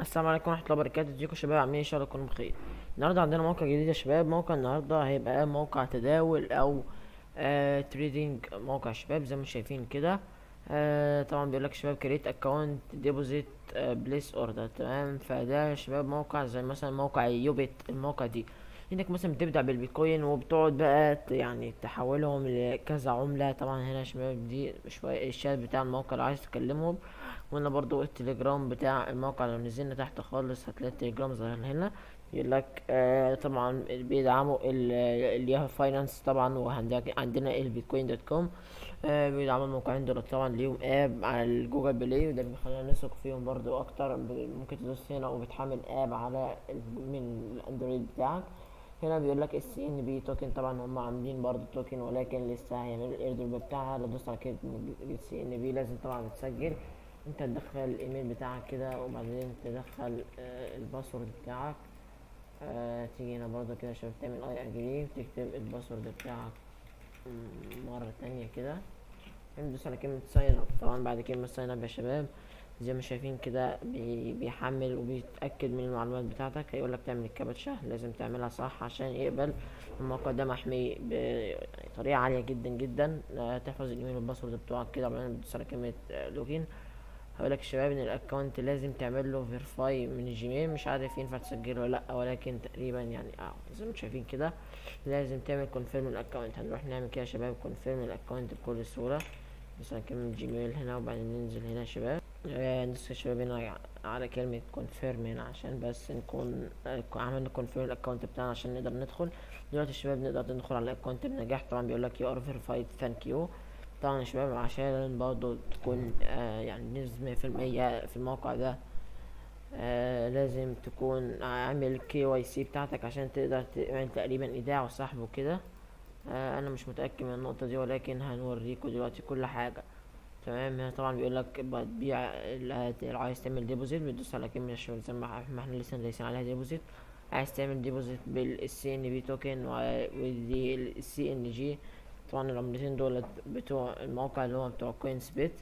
السلام عليكم ورحمة الله وبركاته. ازيكم شباب؟ عاملين إيه؟ ان شاء الله تكونوا بخير. النهارده عندنا موقع جديد يا شباب. موقع النهارده هيبقى موقع تداول أو آه trading موقع شباب زي ما شايفين كده. آه طبعا بيقول لك شباب create account deposit place order تمام؟ فده يا شباب موقع زي مثلا موقع YoBit الموقع دي. إنك مثلا بتبدأ بالبيتكوين وبتقعد بقى يعني تحولهم لكذا عملة. طبعا هنا شباب دي شوية الشات بتاع الموقع لو عايز تكلمهم. وهنا برضو التليجرام بتاع الموقع لو نزلنا تحت خالص هتلاقي التليجرام ظاهر هنا. يقول لك آه طبعا بيدعموا ال- ال Yahoo Finance طبعا وعندنا ال Bitcoin dot com. آه بيدعموا الموقعين دول طبعا ليهم app على ال Google Play وده بيخلينا نثق فيهم برضو أكتر. ممكن تدوس هنا وبتحمل app على من ال Android بتاعك. هنا بيقول لك ال CNB token طبعا هم عاملين برضو token ولكن لسه هيعملوا ال airdrop بتاعها. لو دوست على كلمة ال CNB لازم طبعا تسجل. انت تدخل الإيميل بتاعك كده وبعدين تدخل آه ال password بتاعك. آه تيجي هنا برضو كده عشان تعمل I agree وتكتب ال password بتاعك م- مرة تانية كده. ندوس على كلمة sign up طبعا بعد كلمة sign up يا شباب. زي ما شايفين كده بي بيحمل وبيتأكد من المعلومات بتاعتك. هيقولك تعمل الكابتشا لازم تعملها صح عشان يقبل الموقع ده محمي بطريقة عالية جدا جدا. آه، تحفظ ال email وال password بتوعك كده وبعدين بتدوس كلمة login. هقولك الشباب إن ال account لازم تعمل له verify من ال Gmail مش عارف ينفع تسجله ولا لأ ولكن تقريبا يعني آه زي ما شايفين كده لازم تعمل confirm ال account. هنروح نعمل كده يا شباب confirm ال account بكل سهولة. بس كلمة Gmail هنا وبعدين ننزل هنا يا شباب. آه، ندوس يا شباب هنا على كلمة confirm هنا عشان بس نكون عملنا confirm ال account بتاعنا عشان نقدر ندخل. دلوقتي يا شباب نقدر ندخل على ال account بنجاح طبعا بيقول لك you are verified thank you طبعا يا شباب عشان برضو تكون آه يعني نسبة في المية في الموقع ده آه لازم تكون عامل KYC بتاعتك عشان تقدر تعمل تقريبا إيداع وسحب وكده. آه أنا مش متأكد من النقطة دي ولكن هنوريكم دلوقتي كل حاجة. تمام؟ هنا طبعا بيقول لك بتبيع ال- لو عايز تعمل deposit بتدوس على زي ما إحنا لسه دايسين عليها deposit عايز تعمل deposit بال CNB token ودي ال CNG طبعا العملتين دول بتوع الموقع اللي هو بتوع Coinsbit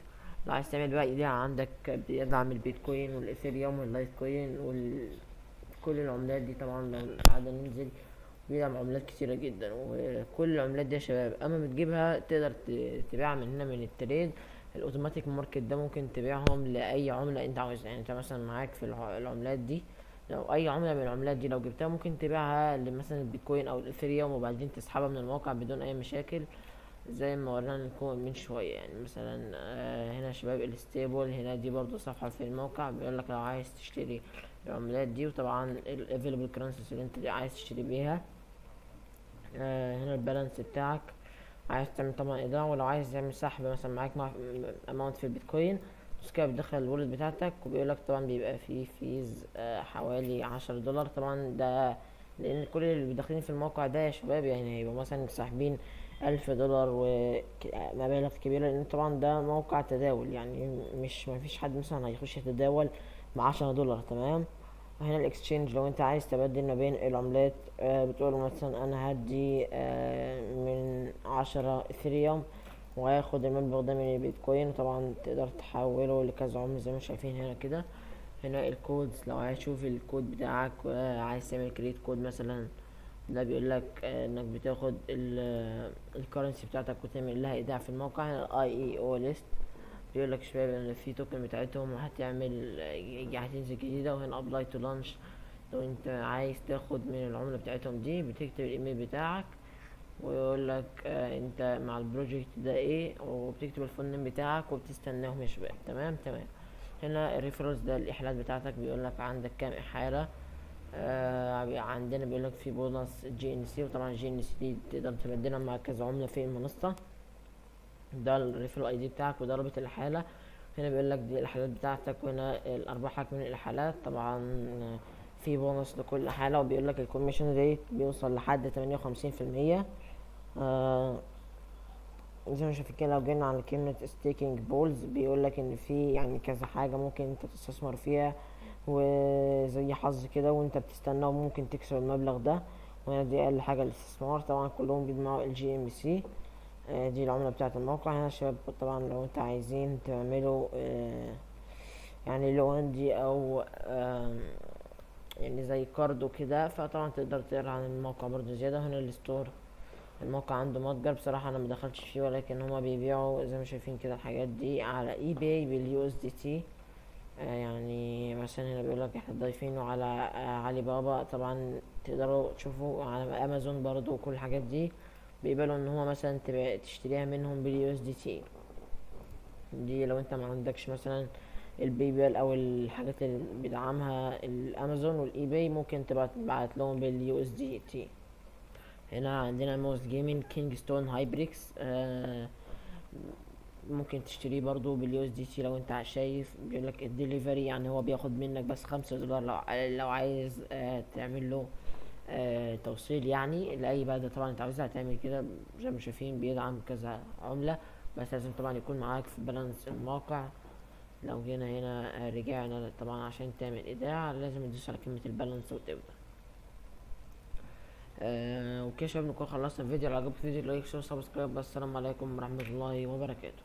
لو عايز تعمل بقى إيداع عندك بيدعم ال Bitcoin وال Ethereum وال Litecoin وكل العملات دي طبعا قعدنا ننزل. بيدعم عملات كتيرة جدا وكل العملات دي يا شباب أما بتجيبها تقدر تبيعها من هنا من ال trade. ال automatic market ده ممكن تبيعهم لأي عملة انت عاوزها. يعني انت مثلا معاك في الع- العملات دي لو أي عملة من العملات دي لو جبتها ممكن تبيعها لمثلا البيتكوين أو ال Ethereum وبعدين تسحبها من الموقع بدون أي مشاكل زي ما ورانا من شوية. يعني مثلا آه، هنا شباب ال stable هنا دي برضو صفحة في الموقع بيقول لك لو عايز تشتري العملات دي وطبعا ال available currencies اللي انت عايز تشتري بيها آه، هنا ال balance بتاعك. عايز تعمل طبعا إيداع ولو عايز تعمل سحب مثلا معاك amount في البيتكوين بس كده بتدخل ال wallet بتاعتك وبيقولك طبعا بيبقى فيه fees آه، حوالي عشرة دولار. طبعا ده لأن كل اللي داخلين في الموقع ده يا شباب يعني هيبقوا مثلا ساحبين ألف دولار ومبالغ كبيرة لأن طبعا ده موقع تداول. يعني مش مفيش حد مثلا هيخش يتداول بعشرة دولار تمام؟ وهنا الإكسشينج لو أنت عايز تبدل ما بين العملات آه بتقول مثلا أنا هدي آه من عشرة اثيريوم وهاخد المبلغ ده من البيتكوين. طبعا تقدر تحوله لكذا عملة زي ما شايفين هنا كده. هنا ال codes لو عايز تشوف الكود بتاعك وعايز تعمل create code مثلا ده بيقول لك إنك بتاخد ال currency بتاعتك وتعمل لها إيداع في الموقع. هنا ال IEO list بيقول لك شباب ان في token بتاعتهم هتعمل هتنزل جديدة وهنا apply to launch لو أنت عايز تاخد من العملة بتاعتهم دي بتكتب الإيميل بتاعك ويقول لك آه أنت مع ال project ده إيه وبتكتب ال full name بتاعك وبتستناهم يا شباب. تمام؟ تمام. هنا ال reference ده الإحالات بتاعتك بيقول لك عندك كام إحالة؟ آه عندنا بيقول لك في بونص جي ان سي وطبعا جي ان سي دي تقدر تبدلها مع كذا عملة في المنصة. ده ال referral ID بتاعك وده رابط الإحالة. هنا بيقول لك دي الإحالات بتاعتك وهنا الارباحك من الإحالات. طبعا في بونص لكل إحالة وبيقول لك ال commission rate بيوصل لحد تمانية وخمسين في المية. زي ما شايفين كده لو جينا على كلمة ستيكينج بولز بيقول لك إن في يعني كذا حاجة ممكن أنت تستثمر فيها وزي حظ كده وأنت بتستنى وممكن تكسب المبلغ ده. وهنا دي أقل حاجة للاستثمار. طبعا كلهم بيجمعوا الجي ام سي آه، دي العملة بتاعة الموقع. هنا يا شباب طبعا لو انت عايزين تعملوا آه، يعني لو عندي أو آم، زي كارد وكده فطبعا تقدر تقرأ عن الموقع برضو زيادة هنا الستور الموقع عنده متجر بصراحة أنا مدخلتش فيه ولكن هما بيبيعوا زي ما شايفين كده الحاجات دي على eBay بال USDT يعني مثلا هنا بيقولك إحنا ضايفينه على آه، علي بابا. طبعا تقدروا تشوفوا على امازون برضو وكل الحاجات دي. بيقبلوا إن هو مثلا تشتريها منهم بال USDT دي لو أنت ما عندكش مثلا ال PayPal أو الحاجات اللي بيدعمها ال Amazon وال eBay ممكن تبقى تبعت لهم بال USDT هنا عندنا mouse gaming Kingston HyperX آه ممكن تشتريه برضو بال USDT لو أنت شايف. بيقول لك الدليفري يعني هو بياخد منك بس خمسة دولار لو لو عايز آه تعمل له توصيل يعني. لأي بلد طبعا أنت عاوزها هتعمل كده. زي ما شايفين بيدعم كذا عملة. بس لازم طبعا يكون معاك في balance الموقع. لو جينا هنا آه، رجعنا طبعا عشان تعمل إيداع لازم تدوس على كلمة ال balance وتبدأ. آه يا شباب نكون خلصنا الفيديو. لو عجبك الفيديو like share subscribe. والسلام عليكم ورحمة الله وبركاته.